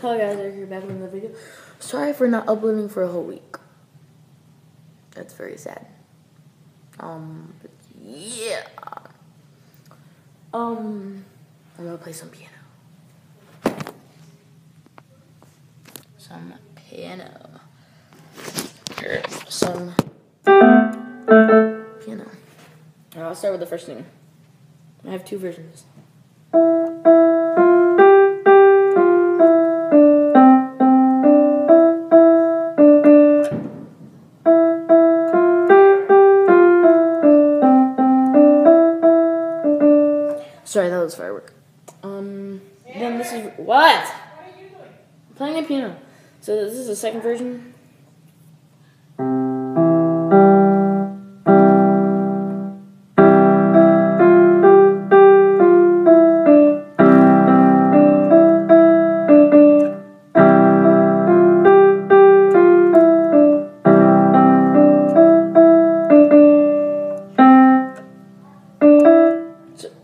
Hello guys, Eric here back with another video. Sorry for not uploading for a whole week. That's very sad. Um, yeah. Um, I'm gonna play some piano. Some piano. Some piano. I'll start with the first thing. I have two versions. Sorry, that was firework. Um, then this is what? I'm playing a piano. So this is the second version.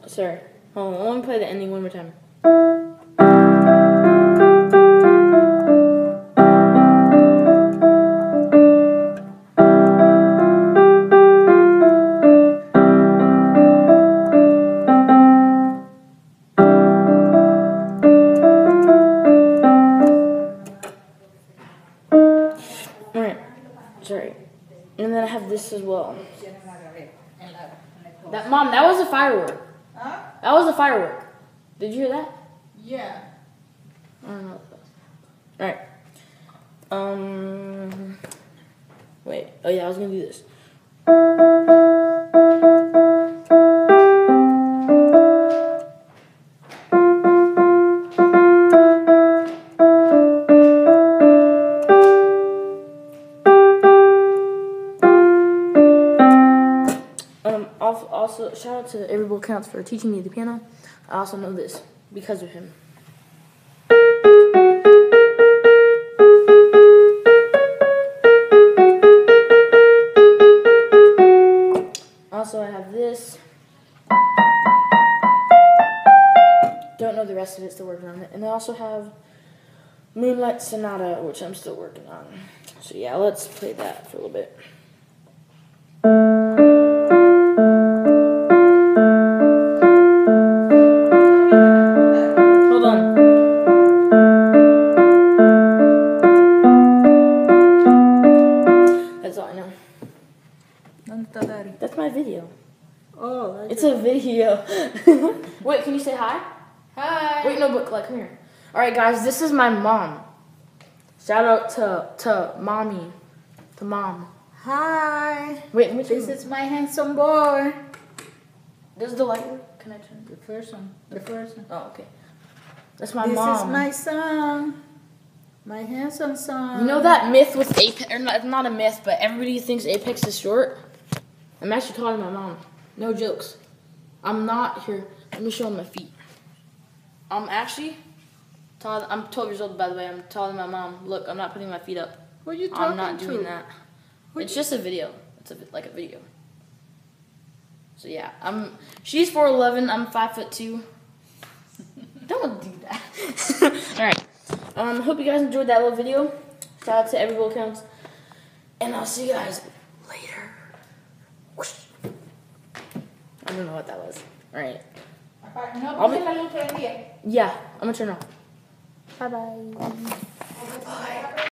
So, on, let me play the ending one more time. Alright, sorry. And then I have this as well. That mom, that was a firework. That was a firework. Did you hear that? Yeah. I don't know. Alright. Um. Wait. Oh, yeah, I was gonna do this. Also, shout out to Every Bullet Counts for teaching me the piano. I also know this because of him. Also, I have this. Don't know the rest of it, still working on it. And I also have Moonlight Sonata, which I'm still working on. So, yeah, let's play that for a little bit. Oh, It's a video. Wait, can you say hi? Hi. Wait, no, but like, come here. All right, guys, this is my mom. Shout out to to mommy, to mom. Hi. Wait, let me This this is my handsome boy. Does the light connection? The first one. The first one. Oh, okay. That's my this mom. This is my son. My handsome son. You know that myth with Apex, or not, it's not a myth, but everybody thinks Apex is short? I'm actually talking to my mom. No jokes. I'm not here. Let me show my feet. I'm actually, I'm 12 years old by the way. I'm telling my mom. Look, I'm not putting my feet up. Who are you talking I'm not to? doing that. Who It's just a video. It's a, like a video. So yeah, I'm. She's 4'11. I'm five foot two. Don't do that. All right. Um. Hope you guys enjoyed that little video. Shout out to every Bullet counts, and I'll see you guys later. Whoosh. I don't know what that was. All right. No, I'll be- la luz prendida. Yeah, I'm gonna turn it off. Bye bye.